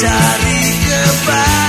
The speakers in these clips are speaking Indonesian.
Cari kebaikan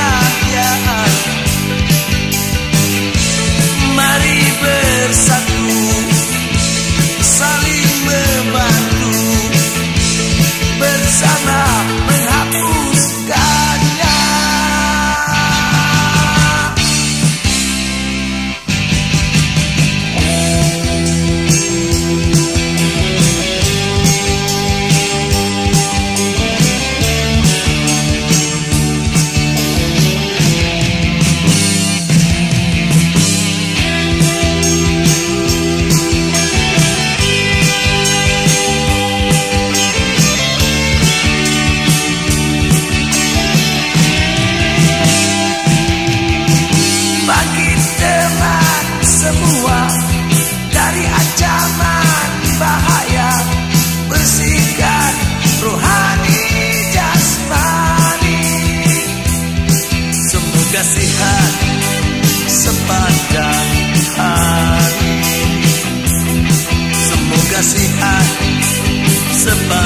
time